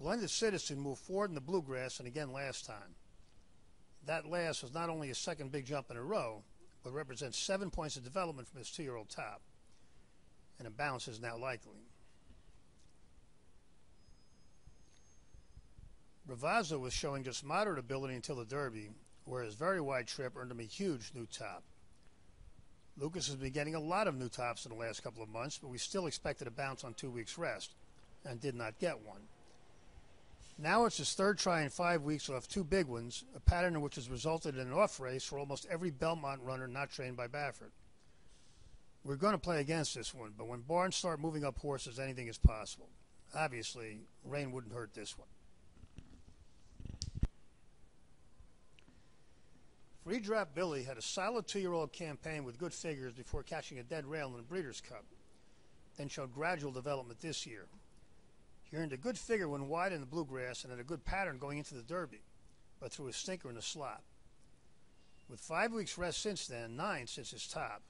Blended Citizen moved forward in the bluegrass and again last time. That last was not only a second big jump in a row, but represents seven points of development from his two year old top. And a bounce is now likely. Bravazo was showing just moderate ability until the Derby, where his very wide trip earned him a huge new top. Lukas has been getting a lot of new tops in the last couple of months, but we still expected a bounce on two weeks' rest, and did not get one. Now it's his third try in five weeks He'll have two big ones, a pattern which has resulted in an off race for almost every Belmont runner not trained by Baffert. We're going to play against this one, but when barns start moving up horses, anything is possible. Obviously, rain wouldn't hurt this one. Free Drop Billy had a solid two year old campaign with good figures before catching a dead rail in the Breeders' Cup, then showed gradual development this year. He earned a good figure when wide in the bluegrass and had a good pattern going into the Derby, but threw a stinker in the slot. With five weeks' rest since then, nine since his top,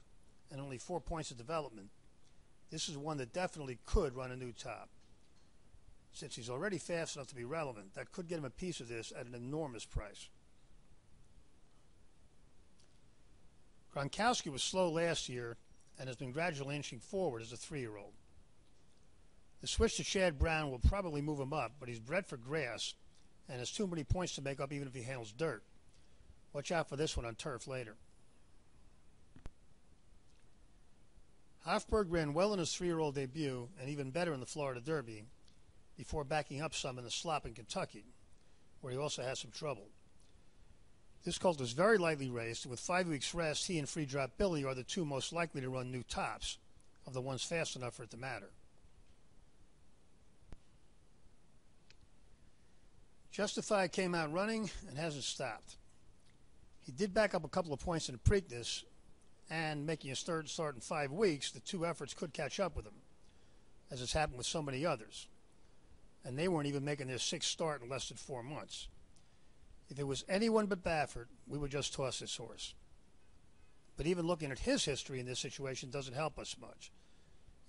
and only four points of development, this is one that definitely could run a new top. Since he's already fast enough to be relevant, that could get him a piece of this at an enormous price. Gronkowski was slow last year and has been gradually inching forward as a three year old. The switch to Chad Brown will probably move him up, but he's bred for grass and has too many points to make up even if he handles dirt. Watch out for this one on turf later. Hofburg ran well in his three year old debut and even better in the Florida Derby before backing up some in the slop in Kentucky, where he also had some trouble. This colt is very lightly raced, and with five weeks' rest, he and Free Drop Billy are the two most likely to run new tops of the ones fast enough for it to matter. Justify came out running and hasn't stopped. He did back up a couple of points in the Preakness, and making his third start in five weeks, the two efforts could catch up with him, as has happened with so many others. And they weren't even making their sixth start in less than four months. If it was anyone but Baffert, we would just toss this horse. But even looking at his history in this situation doesn't help us much.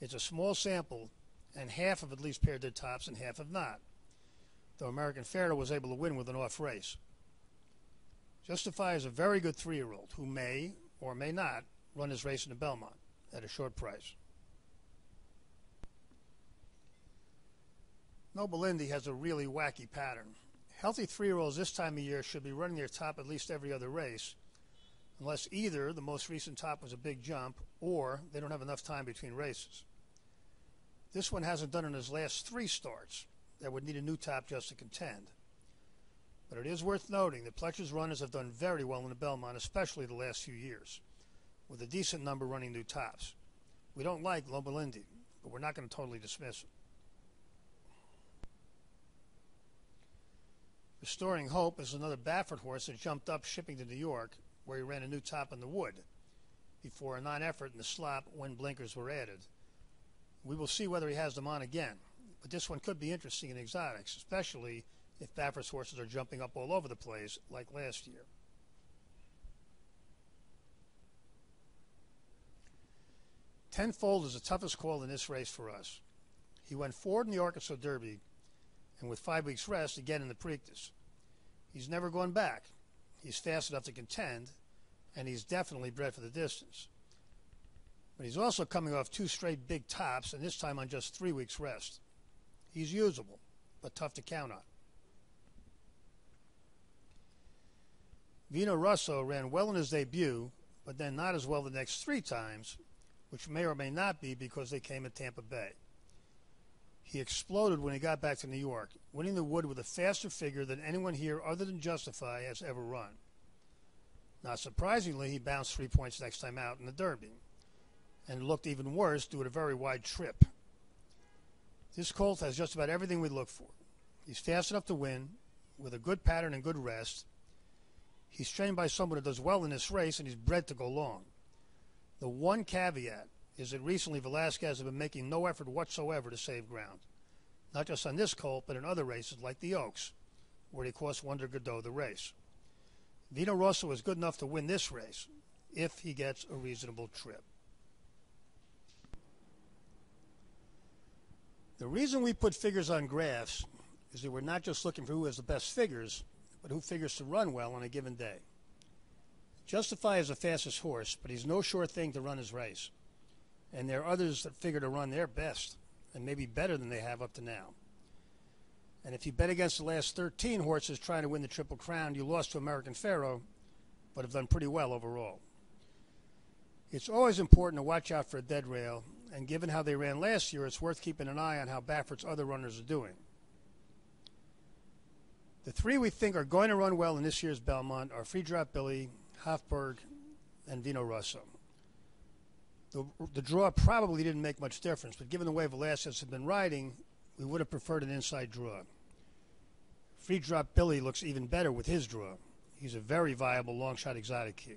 It's a small sample, and half have at least paired their tops and half have not though American Pharoah was able to win with an off race. Justify is a very good three year old who may or may not run his race in the Belmont at a short price. Noble Indy has a really wacky pattern. Healthy three year olds this time of year should be running their top at least every other race, unless either the most recent top was a big jump or they don't have enough time between races. This one hasn't done in his last three starts, that would need a new top just to contend. But it is worth noting that Pletcher's runners have done very well in the Belmont, especially the last few years, with a decent number running new tops. We don't like Noble Indy, but we're not going to totally dismiss it. Restoring Hope is another Baffert horse that jumped up shipping to New York, where he ran a new top in the wood, before a non effort in the slop when blinkers were added. We will see whether he has them on again but this one could be interesting in exotics, especially if Baffert's horses are jumping up all over the place like last year. Tenfold is the toughest call in this race for us. He went forward in the Arkansas Derby, and with five weeks' rest, again in the Preakness. He's never gone back. He's fast enough to contend, and he's definitely bred for the distance. But he's also coming off two straight big tops, and this time on just three weeks' rest. He's usable, but tough to count on. Vino Rosso ran well in his debut, but then not as well the next three times, which may or may not be because they came at Tampa Bay. He exploded when he got back to New York, winning the Wood with a faster figure than anyone here other than Justify has ever run. Not surprisingly, he bounced three points next time out in the Derby, and looked even worse due to a very wide trip. This Colt has just about everything we look for. He's fast enough to win, with a good pattern and good rest. He's trained by someone who does well in this race, and he's bred to go long. The one caveat is that recently Velazquez has been making no effort whatsoever to save ground, not just on this colt, but in other races like the Oaks, where he cost Wonder Gadot the race. Vino Rosso is good enough to win this race if he gets a reasonable trip. The reason we put figures on graphs is that we're not just looking for who has the best figures, but who figures to run well on a given day. Justify is the fastest horse, but he's no sure thing to run his race. And there are others that figure to run their best, and maybe better than they have up to now. And if you bet against the last 13 horses trying to win the Triple Crown, you lost to American Pharoah, but have done pretty well overall. It's always important to watch out for a dead rail, and given how they ran last year, it's worth keeping an eye on how Baffert's other runners are doing. The three we think are going to run well in this year's Belmont are Free Drop Billy, Hofburg, and Vino Rosso. The, the draw probably didn't make much difference, but given the way Velazquez had been riding, we would have preferred an inside draw. Free Drop Billy looks even better with his draw. He's a very viable long shot exotic key.